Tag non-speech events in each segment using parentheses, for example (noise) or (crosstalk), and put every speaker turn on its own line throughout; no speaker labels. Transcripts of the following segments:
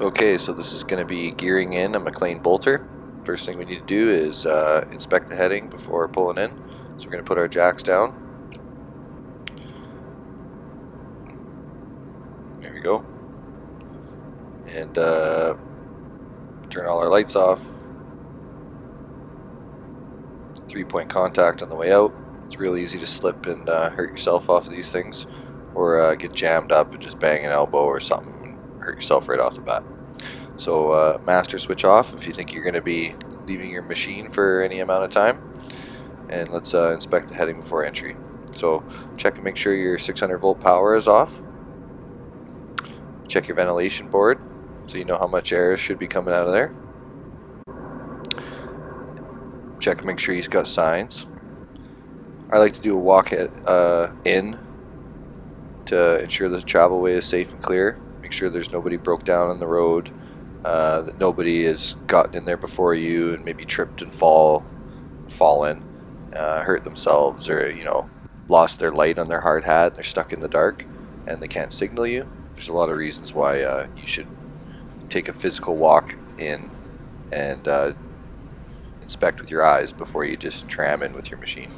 Okay, so this is going to be gearing in a Maclean bolter. First thing we need to do is uh, inspect the heading before pulling in. So we're going to put our jacks down. There we go. And uh, turn all our lights off. Three point contact on the way out. It's real easy to slip and uh, hurt yourself off of these things or uh, get jammed up and just bang an elbow or something hurt yourself right off the bat. So uh, master switch off if you think you're going to be leaving your machine for any amount of time. And let's uh, inspect the heading before entry. So check and make sure your 600 volt power is off. Check your ventilation board so you know how much air should be coming out of there. Check and make sure he's got signs. I like to do a walk at, uh, in to ensure the travelway is safe and clear. Make sure there's nobody broke down on the road, uh, that nobody has gotten in there before you and maybe tripped and fall, fallen, uh, hurt themselves, or you know, lost their light on their hard hat. They're stuck in the dark and they can't signal you. There's a lot of reasons why uh, you should take a physical walk in and uh, inspect with your eyes before you just tram in with your machine.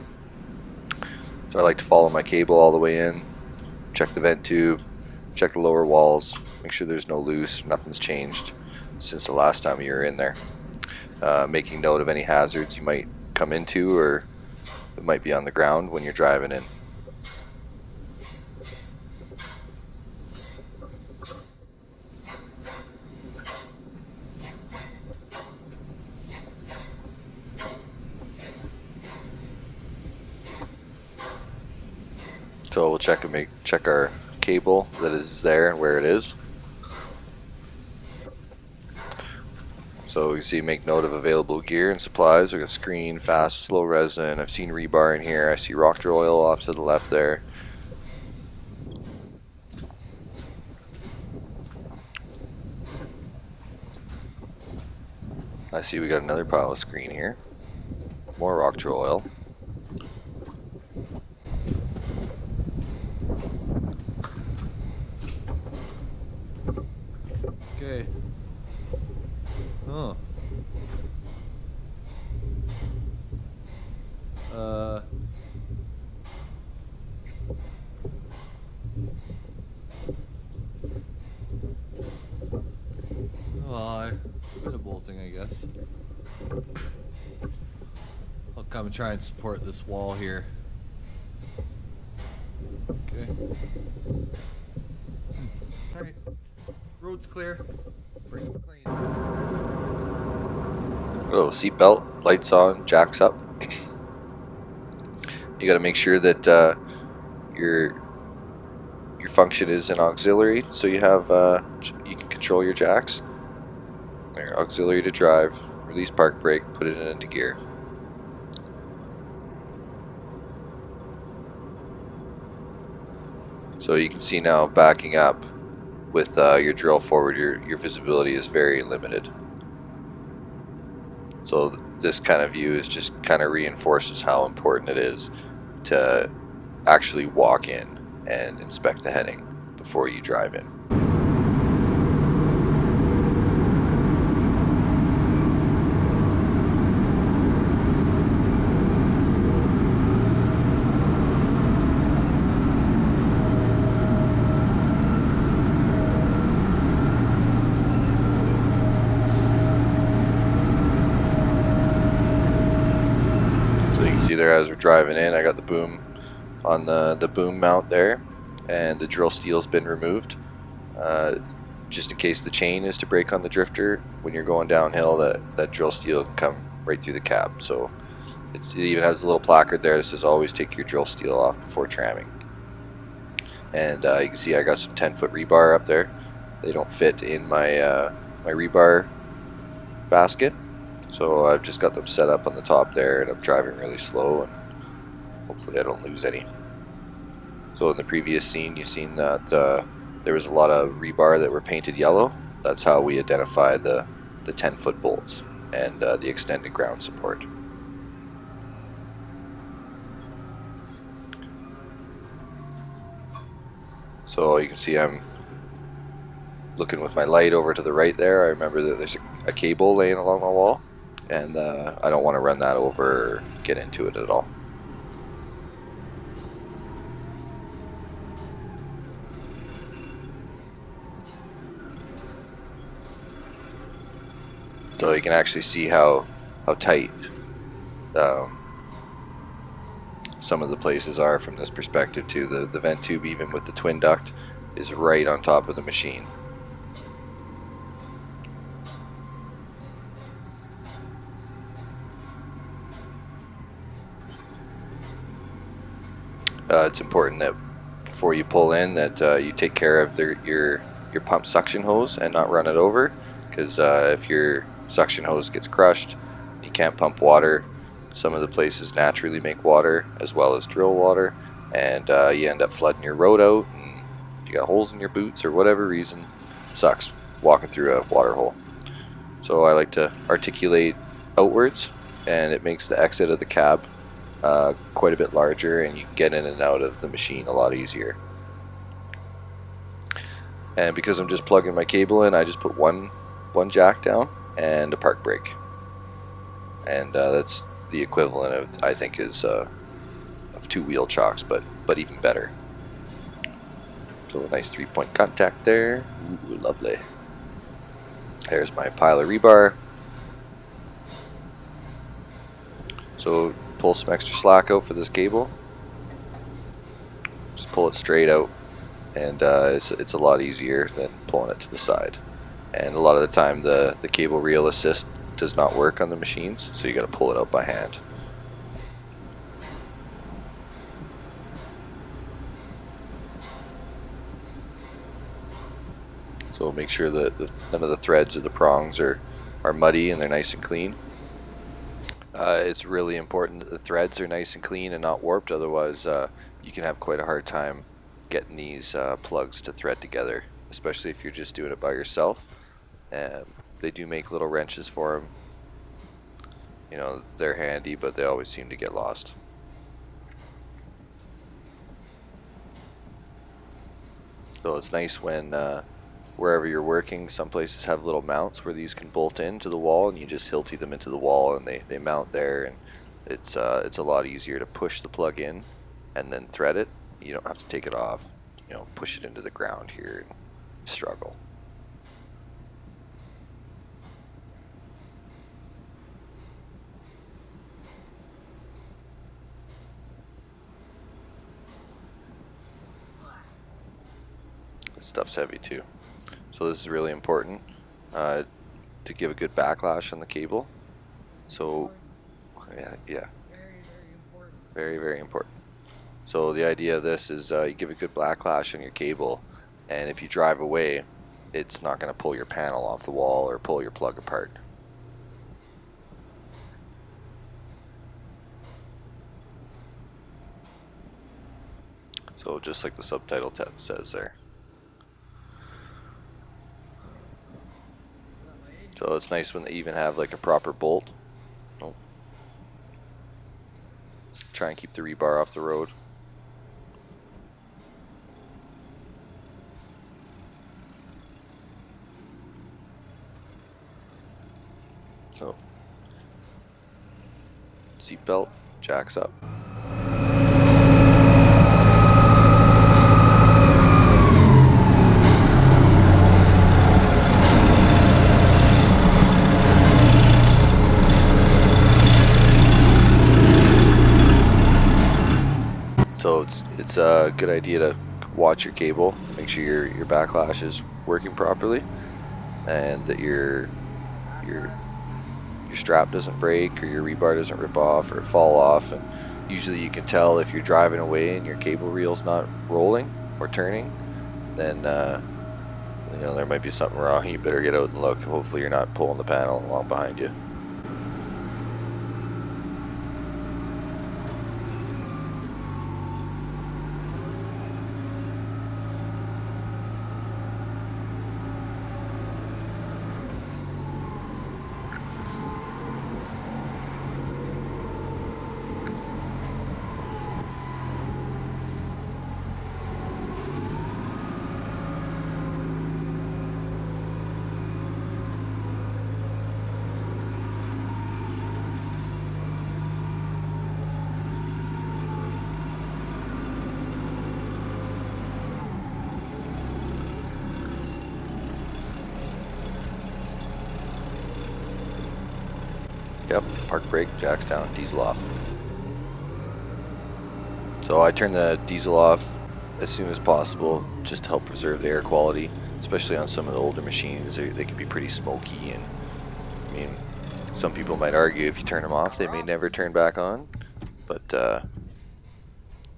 So I like to follow my cable all the way in, check the vent tube, check the lower walls, make sure there's no loose, nothing's changed since the last time you were in there. Uh, making note of any hazards you might come into or that might be on the ground when you're driving in. So we'll check and make check our cable that is there and where it is. So you see make note of available gear and supplies. We got screen, fast, slow resin. I've seen rebar in here. I see rock oil off to the left there. I see we got another pile of screen here. More rock oil.
Okay. Huh. Uh. Well, bit of bolting, I guess. I'll come and try and support this wall here. Clear. It clean.
Little seatbelt, lights on, jacks up. (clears throat) You got to make sure that uh, your your function is an auxiliary, so you have uh, you can control your jacks. There, auxiliary to drive, release park brake, put it into gear. So you can see now backing up with uh, your drill forward, your your visibility is very limited. So th- this kind of view is just kind of reinforces how important it is to actually walk in and inspect the heading before you drive in. See there as we're driving in, I got the boom on the, the boom mount there, and the drill steel's been removed. Uh, just in case the chain is to break on the drifter, when you're going downhill, that, that drill steel can come right through the cab. So it even has a little placard there that says always take your drill steel off before tramming. And uh, you can see I got some 10 foot rebar up there. They don't fit in my, uh, my rebar basket. So I've just got them set up on the top there and I'm driving really slow and hopefully I don't lose any. So in the previous scene you seen that uh, there was a lot of rebar that were painted yellow. That's how we identify the, the 10 foot bolts and uh, the extended ground support. So you can see I'm looking with my light over to the right there, I remember that there's a, a cable laying along the wall, and uh, I don't want to run that over get into it at all. So you can actually see how how tight um, some of the places are from this perspective too. The, the vent tube, even with the twin duct, is right on top of the machine. Uh, it's important that before you pull in that uh, you take care of the, your your pump suction hose and not run it over because uh, if your suction hose gets crushed you can't pump water. Some of the places naturally make water as well as drill water and uh, you end up flooding your road out and if you got holes in your boots or whatever reason sucks walking through a water hole. So I like to articulate outwards and it makes the exit of the cab uh, quite a bit larger and you can get in and out of the machine a lot easier. And because I'm just plugging my cable in, I just put one one jack down and a park brake. And uh, that's the equivalent of, I think, is uh, of two wheel chocks, but but even better. So a nice three point contact there. Ooh, lovely. There's my pile of rebar. So pull some extra slack out for this cable. Just pull it straight out and uh, it's, it's a lot easier than pulling it to the side. And a lot of the time the, the cable reel assist does not work on the machines so you got to pull it out by hand. So make sure that the, none of the threads or the prongs are, are muddy and they're nice and clean. Uh, it's really important that the threads are nice and clean and not warped, otherwise uh, you can have quite a hard time getting these uh, plugs to thread together, especially if you're just doing it by yourself. Um, they do make little wrenches for them. You know, they're handy, but they always seem to get lost. So it's nice when uh, wherever you're working, some places have little mounts where these can bolt into the wall and you just Hilti them into the wall and they, they mount there and it's uh, it's a lot easier to push the plug in and then thread it. You don't have to take it off, you know, push it into the ground here and struggle. This stuff's heavy too. So this is really important uh, to give a good backlash on the cable. So yeah, yeah,
Very, very important.
very very important. So the idea of this is uh, you give a good backlash on your cable, and if you drive away, it's not going to pull your panel off the wall or pull your plug apart. So just like the subtitle says there. So it's nice when they even have like a proper bolt. Oh. Try and keep the rebar off the road. So seatbelt jacks up. So it's it's a good idea to watch your cable, make sure your your backlash is working properly, and that your your your strap doesn't break or your rebar doesn't rip off or fall off. And usually you can tell if you're driving away and your cable reel's not rolling or turning, then uh, you know there might be something wrong. You better get out and look. Hopefully you're not pulling the panel along behind you. Park brake, jacks down, diesel off. So I turn the diesel off as soon as possible just to help preserve the air quality, especially on some of the older machines. They, they can be pretty smoky and I mean, some people might argue if you turn them off they may never turn back on, but uh,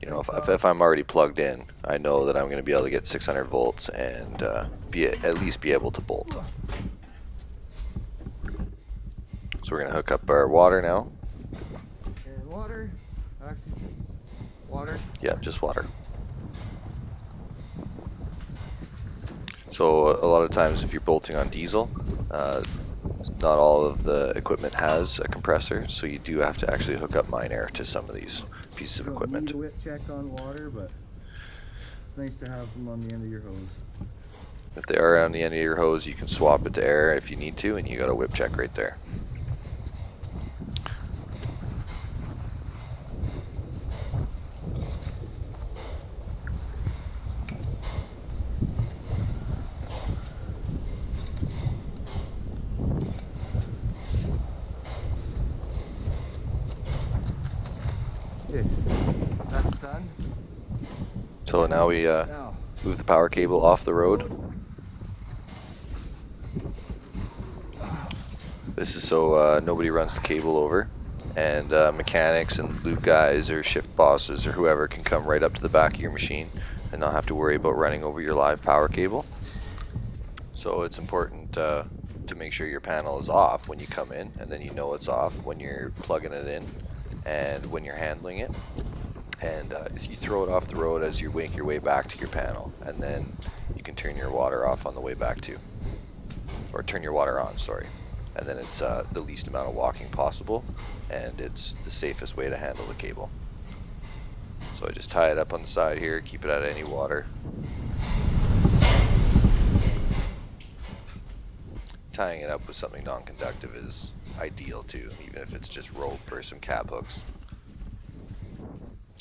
you know, if, if, if, I'm already plugged in, I know that I'm going to be able to get 600 volts and uh, be at least be able to bolt. So we're going to hook up our water now.
And water. Actually, water.
Yeah, just water. So a lot of times if you're bolting on diesel, uh, not all of the equipment has a compressor, so you do have to actually hook up mine air to some of these pieces of equipment.
Whip check on water, but it's nice to have them on the end of your hose.
If they are on the end of your hose, you can swap it to air if you need to, and you got a whip check right there. So now we uh, move the power cable off the road. This is so uh, nobody runs the cable over and uh, mechanics and lube guys or shift bosses or whoever can come right up to the back of your machine and not have to worry about running over your live power cable. So it's important uh, to make sure your panel is off when you come in and then you know it's off when you're plugging it in and when you're handling it and uh, you throw it off the road as you make your way back to your panel and then you can turn your water off on the way back too. Or turn your water on sorry. And then it's uh, the least amount of walking possible and it's the safest way to handle the cable. So I just tie it up on the side here keep it out of any water. Tying it up with something non-conductive is ideal too even if it's just rope or some cap hooks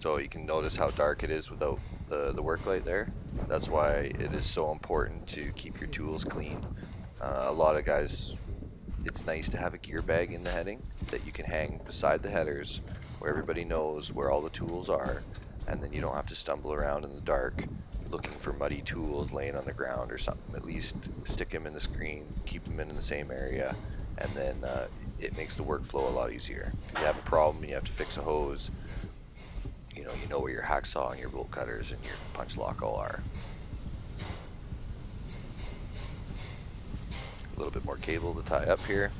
so you can notice how dark it is without the, the work light there. That's why it is so important to keep your tools clean. Uh, a lot of guys, it's nice to have a gear bag in the heading that you can hang beside the headers where everybody knows where all the tools are and then you don't have to stumble around in the dark looking for muddy tools laying on the ground or something. At least stick them in the screen, keep them in the same area, and then uh, it makes the workflow a lot easier. If you have a problem and you have to fix a hose, know, you know where your hacksaw and your bolt cutters and your punch lock all are. A little bit more cable to tie up here.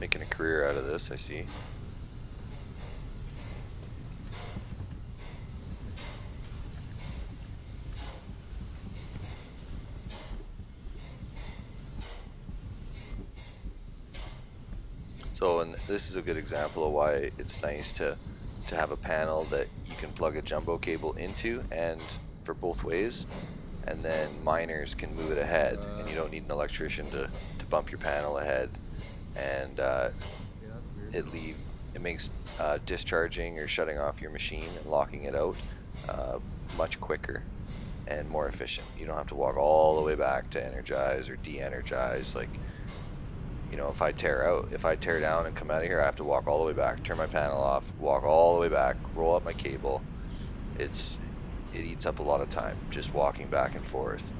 Making a career out of this, I see. So, and this is a good example of why it's nice to, to have a panel that you can plug a jumbo cable into and for both ways and then miners can move it ahead and you don't need an electrician to, to bump your panel ahead and uh, it leave it makes uh, discharging or shutting off your machine and locking it out uh, much quicker and more efficient. You don't have to walk all the way back to energize or de-energize like you know, if I tear out, if I tear down and come out of here, I have to walk all the way back, turn my panel off, walk all the way back, roll up my cable. It's, it eats up a lot of time just walking back and forth,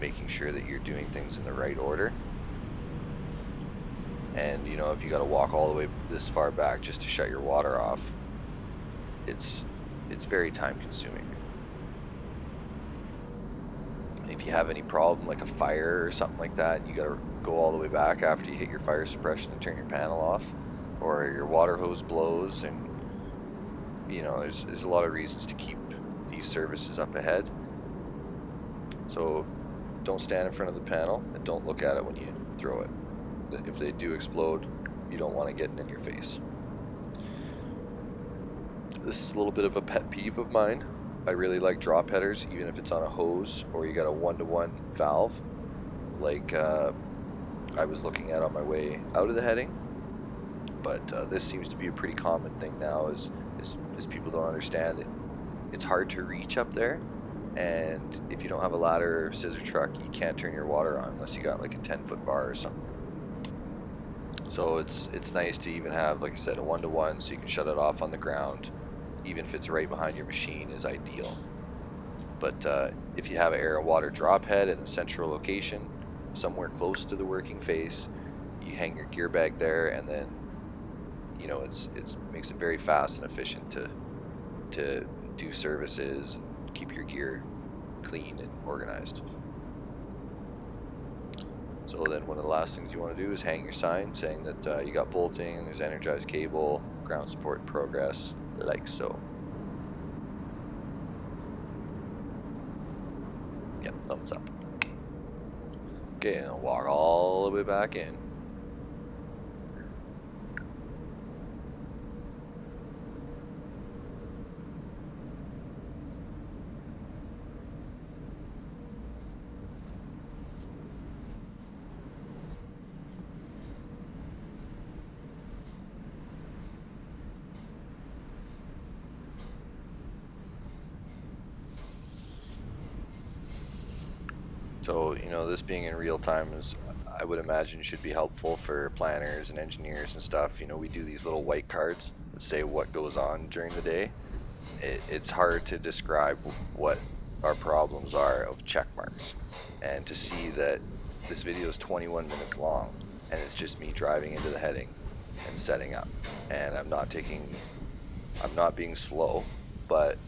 making sure that you're doing things in the right order. And you know, if you got to walk all the way this far back just to shut your water off, it's, it's very time consuming. If you have any problem like a fire or something like that, you got to go all the way back after you hit your fire suppression and turn your panel off or your water hose blows and you know there's, there's a lot of reasons to keep these services up ahead. So don't stand in front of the panel and don't look at it when you throw it. If they do explode you don't want to get in your face. This is a little bit of a pet peeve of mine. I really like drop headers even if it's on a hose or you got a one-to-one -one valve. Like uh, I was looking at on my way out of the heading. but uh, this seems to be a pretty common thing now. Is, is is people don't understand that it's hard to reach up there, and if you don't have a ladder or scissor truck, you can't turn your water on unless you got like a 10 foot bar or something. So it's it's nice to even have, like I said, a one to one, so you can shut it off on the ground, even if it's right behind your machine, is ideal. But uh, if you have an air and water drop head in a central location, somewhere close to the working face, you hang your gear bag there, and then you know it's it's makes it very fast and efficient to to do services and keep your gear clean and organized. So then one of the last things you want to do is hang your sign saying that uh, you got bolting, there's energized cable, ground support progress, like so. Yep, thumbs up. Okay, and walk all the way back in. So, you know, this being in real time is, I would imagine, should be helpful for planners and engineers and stuff. You know, we do these little white cards that say what goes on during the day. It, it's hard to describe what our problems are of check marks. And to see that this video is 21 minutes long and it's just me driving into the heading and setting up. And I'm not taking, I'm not being slow, but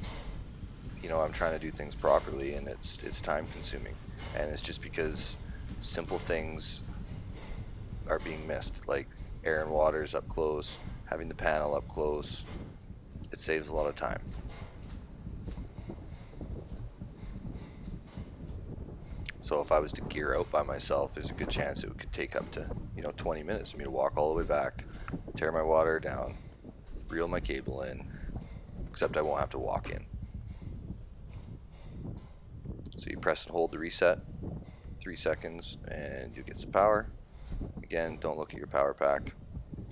you know, I'm trying to do things properly and it's, it's time consuming. And it's just because simple things are being missed like air and water is up close having the panel up close it saves a lot of time. So if I was to gear out by myself there's a good chance it could take up to you know 20 minutes for me to walk all the way back tear my water down reel my cable in except I won't have to walk in so you press and hold the reset, three seconds, and you get some power. Again, don't look at your power pack.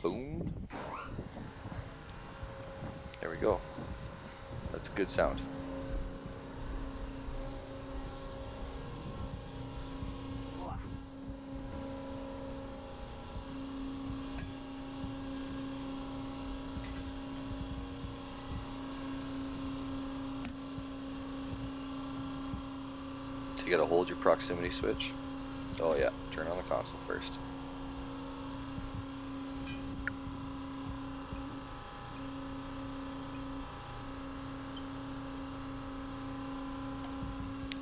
Boom. There we go. That's a good sound. So you gotta hold your proximity switch. Oh yeah, turn on the console first.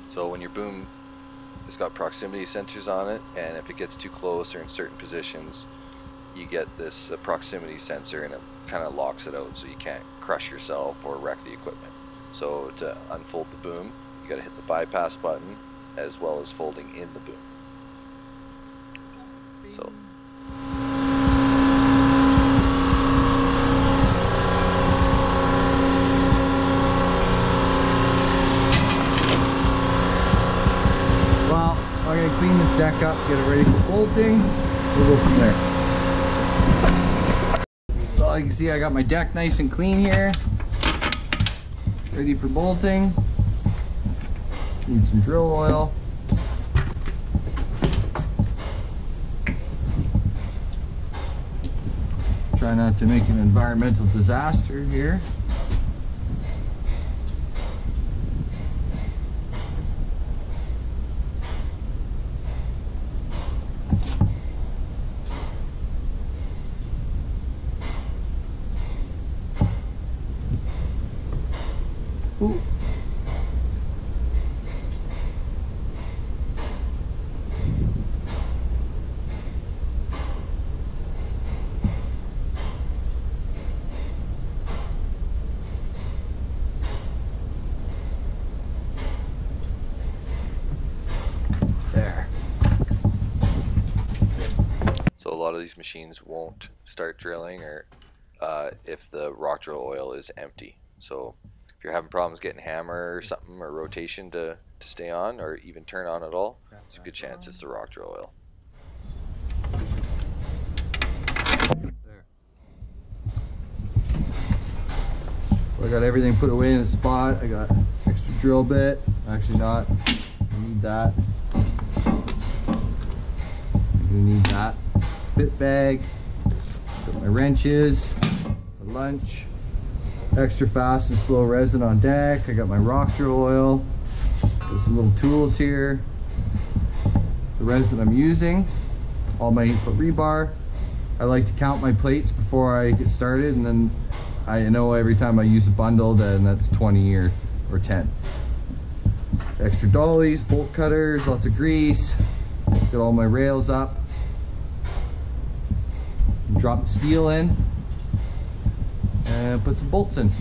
So when your boom it's got proximity sensors on it, and if it gets too close or in certain positions, you get this uh, proximity sensor and it kind of locks it out so you can't crush yourself or wreck the equipment. So to unfold the boom, you gotta hit the bypass button as well as folding in the boom. So
Well, I'm gonna clean this deck up, get it ready for bolting. We'll go from there. So you can see I got my deck nice and clean here. Ready for bolting. Need some drill oil. Try not to make an environmental disaster here.
these machines won't start drilling or uh, if the rock drill oil is empty. So if you're having problems getting hammer or something or rotation to, to stay on or even turn on at all, it's a good chance it's the rock drill oil.
There. I got everything put away in a spot. I got extra drill bit. Actually not. I need that. I need that. Bit bag. My wrenches. My lunch. Extra fast and slow resin on deck. I got my rock drill oil. Got some little tools here. The resin I'm using. All my 8 foot rebar. I like to count my plates before I get started and then I know every time I use a bundle then that's 20 or, or 10. Extra dollies, bolt cutters, lots of grease. Got all my rails up. Drop the steel in and put some bolts in.